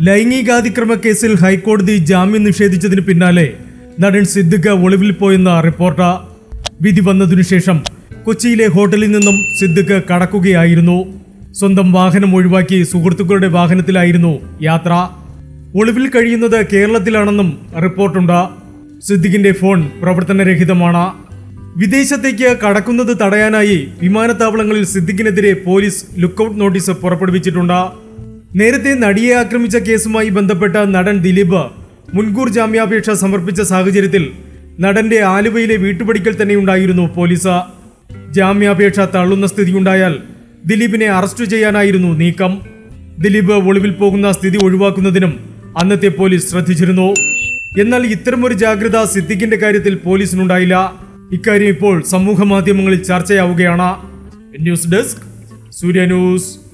ലൈംഗികാതിക്രമ കേസിൽ ഹൈക്കോടതി ജാമ്യം നിഷേധിച്ചതിന് പിന്നാലെ നടൻ സിദ്ദിഖ് ഒളിവിൽ പോയെന്ന റിപ്പോർട്ട് വിധി വന്നതിനു ശേഷം കൊച്ചിയിലെ ഹോട്ടലിൽ നിന്നും സിദ്ദിഖ് കടക്കുകയായിരുന്നു. സ്വന്തം വാഹനം ഒഴിവാക്കി സുഹൃത്തുക്കളുടെ വാഹനത്തിലായിരുന്നു യാത്ര. ഒളിവിൽ കഴിയുന്നത് കേരളത്തിലാണെന്നും റിപ്പോർട്ടുണ്ട്. സിദ്ദിഖിന്റെ ഫോൺ പ്രവർത്തനരഹിതമാണ്. വിദേശത്തേക്ക് കടക്കുന്നത് തടയാനായി വിമാനത്താവളങ്ങളിൽ സിദ്ദിഖിനെതിരെ പോലീസ് ലുക്കൌട്ട് നോട്ടീസ് പുറപ്പെടുവിച്ചിട്ടുണ്ട്. നേരത്തെ നടിയെ ആക്രമിച്ച കേസുമായി ബന്ധപ്പെട്ട നടൻ ദിലീപ് മുൻകൂർ ജാമ്യാപേക്ഷ സമർപ്പിച്ച സാഹചര്യത്തിൽ നടന്റെ ആലുവയിലെ വീട്ടുപടിക്കൽ തന്നെയുണ്ടായിരുന്നു പോലീസ്. ജാമ്യാപേക്ഷ തള്ളുന്ന സ്ഥിതിയുണ്ടായാൽ ദിലീപിനെ അറസ്റ്റ് ചെയ്യാനായിരുന്നു നീക്കം. ദിലീപ് ഒളിവിൽ പോകുന്ന സ്ഥിതി ഒഴിവാക്കുന്നതിനും അന്നത്തെ പോലീസ് ശ്രദ്ധിച്ചിരുന്നു. എന്നാൽ ഇത്തരമൊരു ജാഗ്രത സിദ്ദിഖിന്റെ കാര്യത്തിൽ പോലീസിനുണ്ടായില്ല. ഇക്കാര്യം ഇപ്പോൾ സമൂഹ മാധ്യമങ്ങളിൽ ചർച്ചയാവുകയാണ്. News desk Surya news.